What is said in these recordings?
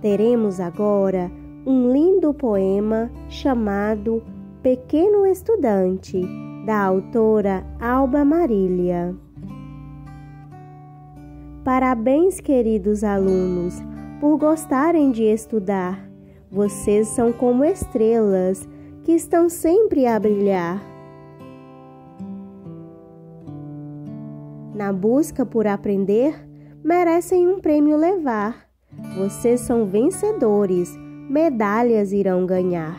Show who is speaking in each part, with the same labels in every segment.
Speaker 1: Teremos agora um lindo poema chamado Pequeno Estudante, da autora Alba Marília. Parabéns, queridos alunos, por gostarem de estudar. Vocês são como estrelas que estão sempre a brilhar. Na busca por aprender, merecem um prêmio levar. Vocês são vencedores, medalhas irão ganhar.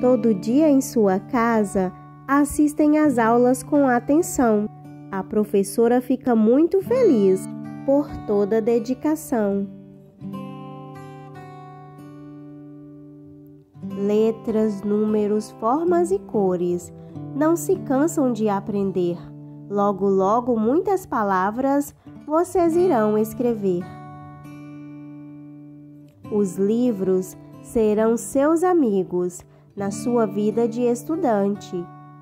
Speaker 1: Todo dia em sua casa, assistem às aulas com atenção a professora fica muito feliz por toda a dedicação. Letras, números, formas e cores não se cansam de aprender. Logo, logo, muitas palavras vocês irão escrever. Os livros serão seus amigos na sua vida de estudante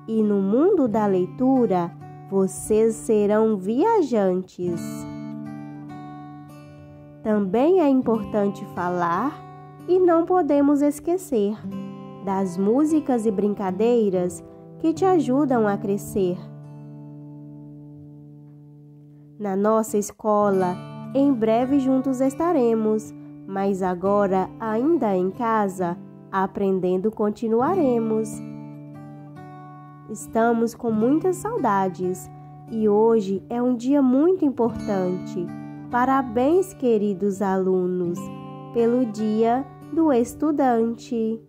Speaker 1: e no mundo da leitura vocês serão viajantes. Também é importante falar e não podemos esquecer das músicas e brincadeiras que te ajudam a crescer. Na nossa escola, em breve juntos estaremos, mas agora, ainda em casa, aprendendo continuaremos. Estamos com muitas saudades e hoje é um dia muito importante. Parabéns, queridos alunos, pelo Dia do Estudante.